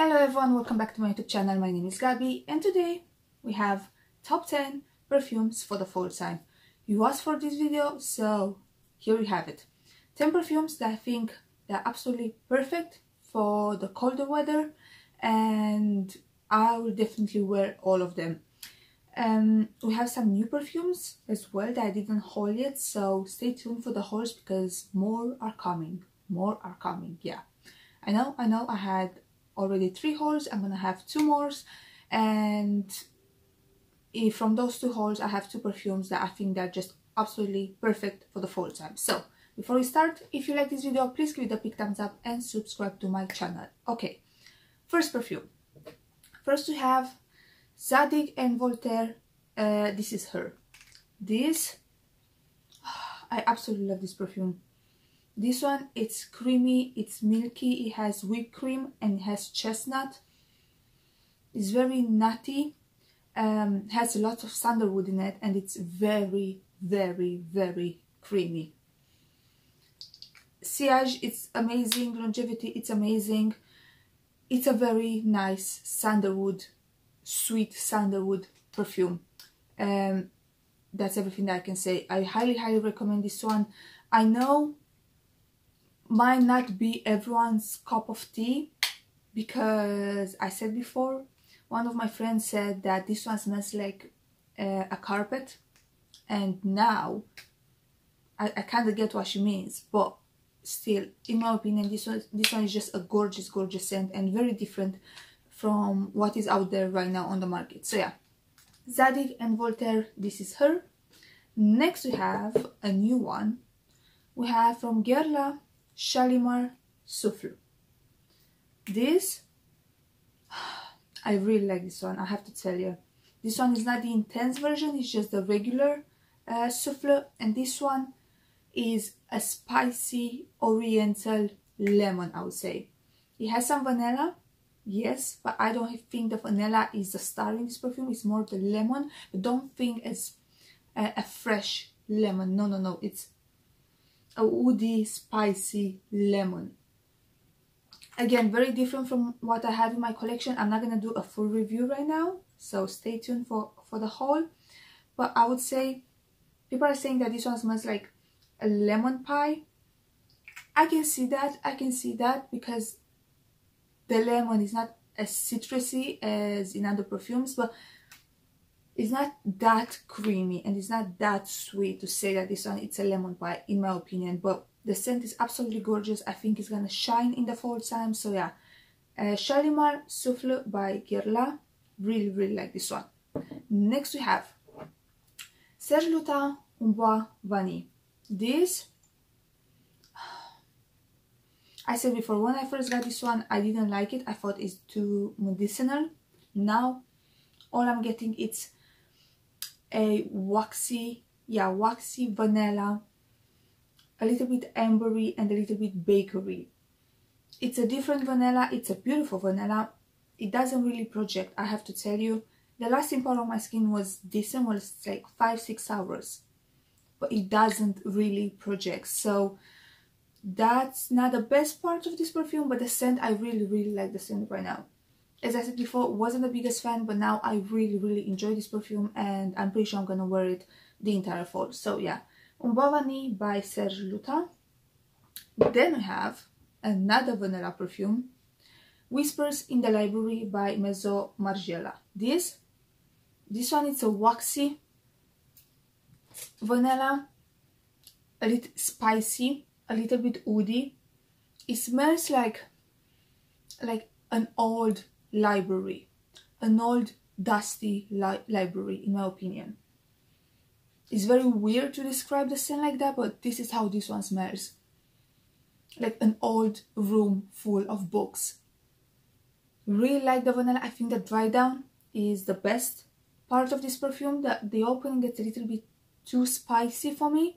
Hello everyone, welcome back to my YouTube channel. My name is Gabby and today we have top 10 perfumes for the fall time. You asked for this video, so here we have it. 10 perfumes that I think they're absolutely perfect for the colder weather and I will definitely wear all of them. Um, we have some new perfumes as well that I didn't haul yet, so stay tuned for the hauls because more are coming. More are coming, yeah. I know, I know I had already three holes I'm gonna have two more and if from those two holes I have two perfumes that I think they're just absolutely perfect for the fall time. So before we start, if you like this video, please give it a big thumbs up and subscribe to my channel. Okay, first perfume. First we have Zadig and Voltaire, uh, this is her. This, I absolutely love this perfume. This one, it's creamy, it's milky, it has whipped cream and it has chestnut. It's very nutty, um, has a lot of sandalwood in it and it's very, very, very creamy. Sillage, it's amazing, longevity, it's amazing. It's a very nice sandalwood sweet sandalwood perfume. Um, that's everything that I can say. I highly, highly recommend this one. I know might not be everyone's cup of tea because I said before, one of my friends said that this one smells like uh, a carpet and now I, I kind of get what she means but still in my opinion this one this one is just a gorgeous gorgeous scent and very different from what is out there right now on the market. So yeah, Zadig and Voltaire, this is her. Next we have a new one. We have from Guerlain Shalimar Souffle. This, I really like this one, I have to tell you. This one is not the intense version, it's just the regular uh, souffle. And this one is a spicy oriental lemon, I would say. It has some vanilla, yes but i don't think the vanilla is the star in this perfume it's more the lemon but don't think it's a, a fresh lemon no no no it's a woody spicy lemon. Again very different from what i have in my collection. I'm not gonna do a full review right now so stay tuned for for the haul. But i would say people are saying that this one smells like a lemon pie. I can see that i can see that because the lemon is not as citrusy as in other perfumes but it's not that creamy and it's not that sweet to say that this one it's a lemon pie in my opinion but the scent is absolutely gorgeous. I think it's gonna shine in the fall time so yeah. Uh, Shalimar Souffle by Guerlain really really like this one. Next we have Serge Lutens Bois Vanille this I said before, when I first got this one, I didn't like it. I thought it's too medicinal. Now, all I'm getting it's a waxy, yeah, waxy vanilla, a little bit ambery and a little bit bakery. It's a different vanilla. It's a beautiful vanilla. It doesn't really project, I have to tell you. The lasting part on my skin was decent, was like 5-6 hours. But it doesn't really project. So, that's not the best part of this perfume but the scent i really really like the scent right now as i said before wasn't the biggest fan but now i really really enjoy this perfume and i'm pretty sure i'm gonna wear it the entire fall. So yeah. Vanille by Serge Lutens then we have another vanilla perfume Whispers in the Library by Maison Margiela. This this one is a waxy vanilla a little spicy a little bit woody. It smells like like an old library, an old dusty li library in my opinion. It's very weird to describe the scent like that, but this is how this one smells. Like an old room full of books. Really like the vanilla. I think the dry down is the best part of this perfume. The, the opening gets a little bit too spicy for me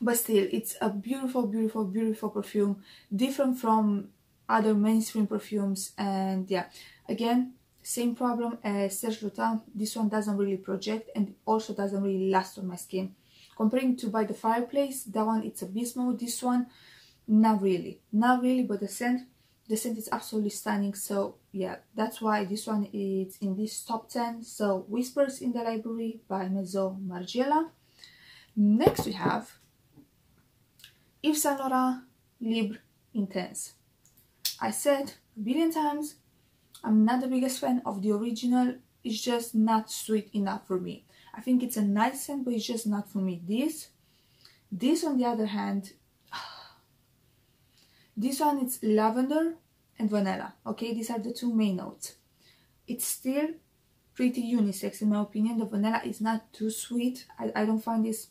but still it's a beautiful beautiful beautiful perfume different from other mainstream perfumes and yeah. Again same problem as Serge Lutens this one doesn't really project and also doesn't really last on my skin. Comparing to by the fireplace that one it's a beast mode this one not really. Not really but the scent the scent is absolutely stunning. So yeah that's why this one is in this top 10 so whispers in the library by Maison Margiela. Next we have Yves Saint Laurent Libre Intense I said a billion times I'm not the biggest fan of the original it's just not sweet enough for me I think it's a nice scent but it's just not for me this this on the other hand this one it's lavender and vanilla. Okay, these are the two main notes. It's still pretty unisex in my opinion. The vanilla is not too sweet. I, I don't find this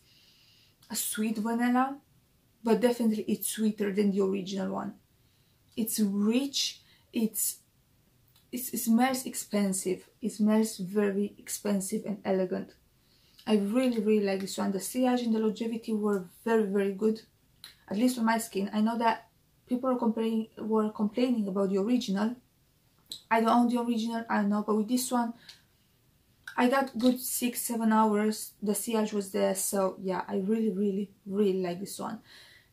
a sweet vanilla, but definitely it's sweeter than the original one. It's rich, it's, it smells expensive. It smells very expensive and elegant. I really, really like this one. The sillage and the longevity were very, very good. At least for my skin. I know that people were complaining were complaining about the original i don't own the original i know but with this one i got good six seven hours the sillage was there so yeah i really really really like this one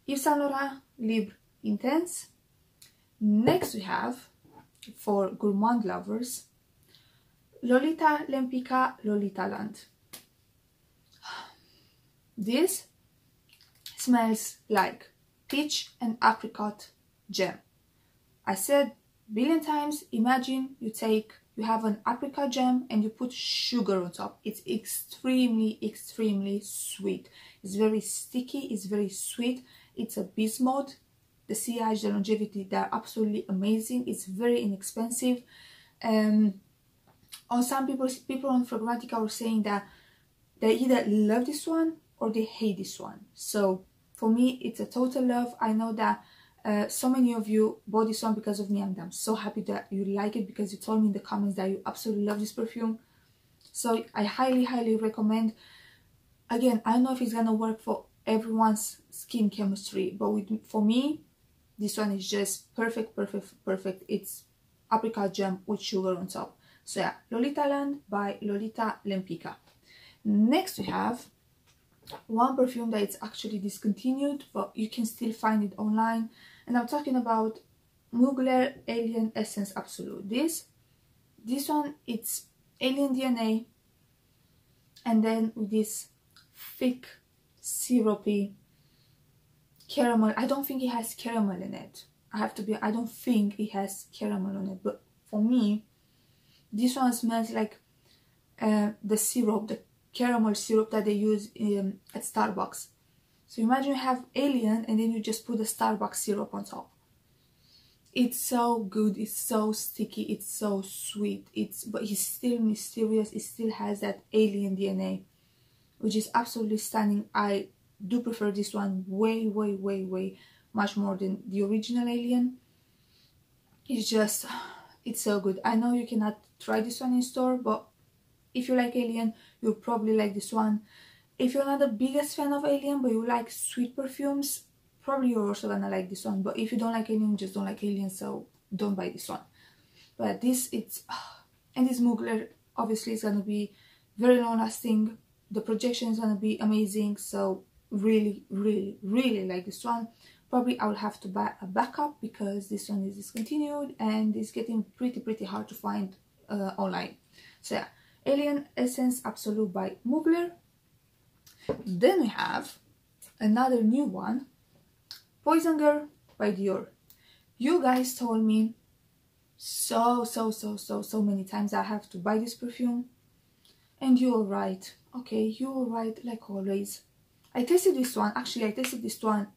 Yves Saint Laurent Libre Intense next we have for gourmand lovers Lolita Lempicka Lolita Land this smells like peach and apricot jam. I said billion times, imagine you take, you have an apricot jam and you put sugar on top. It's extremely, extremely sweet. It's very sticky, it's very sweet. It's a mode. The sillage, the longevity, they're absolutely amazing. It's very inexpensive. Um, on some people, people on Fragrantica were saying that they either love this one or they hate this one. So for me it's a total love i know that uh, so many of you bought this one because of me and i'm so happy that you like it because you told me in the comments that you absolutely love this perfume so i highly highly recommend again i don't know if it's gonna work for everyone's skin chemistry but with, for me this one is just perfect perfect perfect. It's apricot jam with sugar on top. So yeah lolita land by lolita lempicka next we have one perfume that is actually discontinued but you can still find it online. And I'm talking about Mugler Alien Essence Absolute. This this one it's alien DNA and then with this thick syrupy caramel I don't think it has caramel in it I have to be I don't think it has caramel on it but for me this one smells like uh, the syrup the caramel syrup that they use in, at Starbucks. So imagine you have alien and then you just put the Starbucks syrup on top. It's so good, it's so sticky, it's so sweet, it's but it's still mysterious, it still has that alien DNA, which is absolutely stunning. I do prefer this one way, way, way, way much more than the original alien. It's just, it's so good. I know you cannot try this one in store, but if you like Alien, you'll probably like this one. If you're not the biggest fan of Alien, but you like sweet perfumes, probably you're also gonna like this one. But if you don't like Alien, just don't like Alien, so don't buy this one. But this, it's... And this Mugler, obviously, is gonna be very long lasting. The projection is gonna be amazing, so really, really, really like this one. Probably I will have to buy a backup because this one is discontinued and it's getting pretty, pretty hard to find uh, online. So yeah, Alien Essence Absolute by Mugler. Then we have another new one, Poison Girl by Dior. You guys told me so, so, so, so, so many times I have to buy this perfume. And you were right. Okay, you were right like always. I tested this one. Actually, I tested this one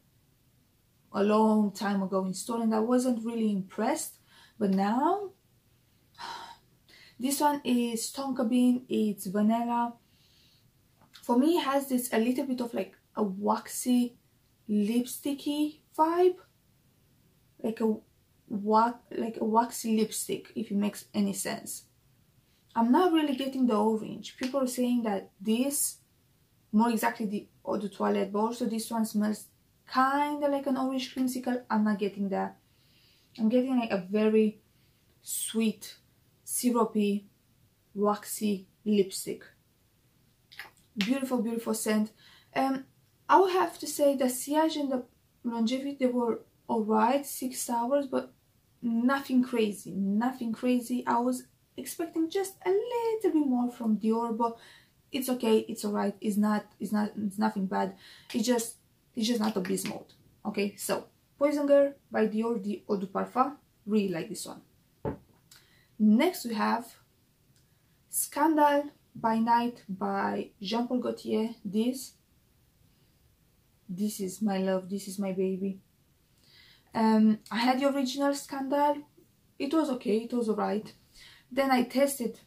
a long time ago in store and I wasn't really impressed. But now this one is tonka bean, it's vanilla. For me, it has this a little bit of like a waxy, lipsticky vibe. Like a wax, like a waxy lipstick, if it makes any sense. I'm not really getting the orange. People are saying that this, more exactly the eau de toilette, but also this one smells kind of like an orange creamsicle. I'm not getting that. I'm getting like a very sweet syrupy, waxy lipstick. Beautiful, beautiful scent. Um, I would have to say the sillage and the longevity they were alright, six hours, but nothing crazy nothing crazy I was expecting just a little bit more from Dior but it's okay it's alright it's not it's not it's nothing bad. It's just it's just not a beast mode okay? So Poison Girl by Dior the Eau de Parfum really like this one. Next we have Scandal by Night by Jean-Paul Gaultier. This this is my love this is my baby. Um, I had the original Scandal. It was okay it was alright. Then I tested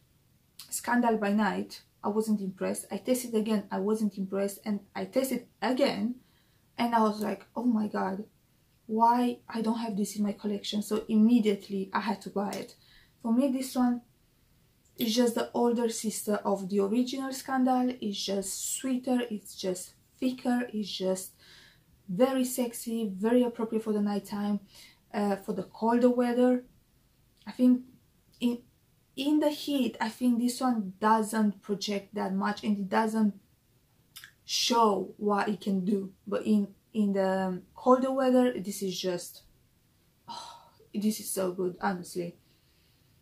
Scandal by Night I wasn't impressed. I tested again I wasn't impressed and I tested again and I was like oh my god why I don't have this in my collection? So immediately I had to buy it. For me this one is just the older sister of the original Scandal. It's just sweeter it's just thicker it's just very sexy very appropriate for the nighttime uh, for the colder weather. I think in in the heat I think this one doesn't project that much and it doesn't show what it can do. But in in the colder weather this is just oh, this is so good honestly.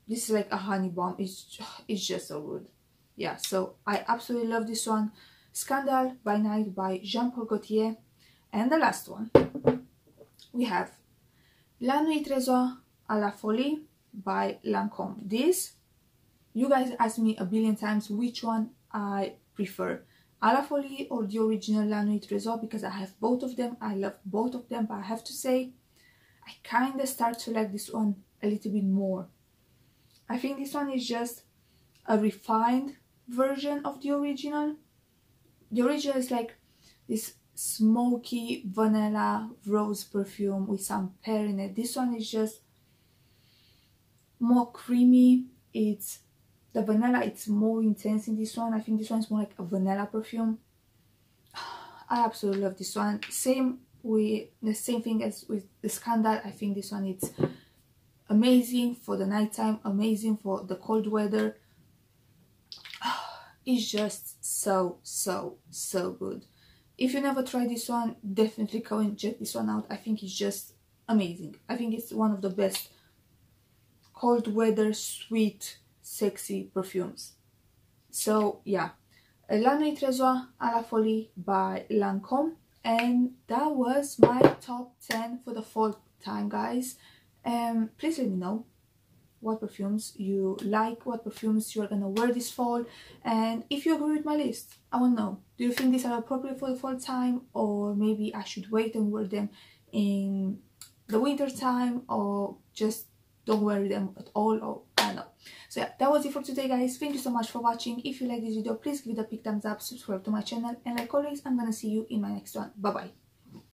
This is like a honey bomb. It's it's just so good. Yeah so I absolutely love this one. Scandal by Night by Jean-Paul Gaultier. And the last one we have La Nuit Trésor à la Folie by Lancome this you guys asked me a billion times which one I prefer. À la Folie or the original La Trésor because I have both of them. I love both of them but I have to say I kinda start to like this one a little bit more. I think this one is just a refined version of the original. The original is like this smoky vanilla rose perfume with some pear in it. This one is just more creamy. It's the vanilla, it's more intense in this one. I think this one's more like a vanilla perfume. I absolutely love this one. Same with the same thing as with the Scandal. I think this one it's amazing for the nighttime, amazing for the cold weather. It's just so, so, so good. If you never tried this one, definitely go and check this one out. I think it's just amazing. I think it's one of the best cold weather sweet sexy perfumes. So yeah, La Nuit à la Folie by Lancome and that was my top 10 for the fall time guys. Um, please let me know what perfumes you like, what perfumes you are gonna wear this fall and if you agree with my list, I wanna know. Do you think these are appropriate for the fall time or maybe I should wait and wear them in the winter time or just don't wear them at all or. So yeah, that was it for today guys. Thank you so much for watching. If you like this video, please give it a big thumbs up, subscribe to my channel and like always, I'm gonna see you in my next one. Bye bye.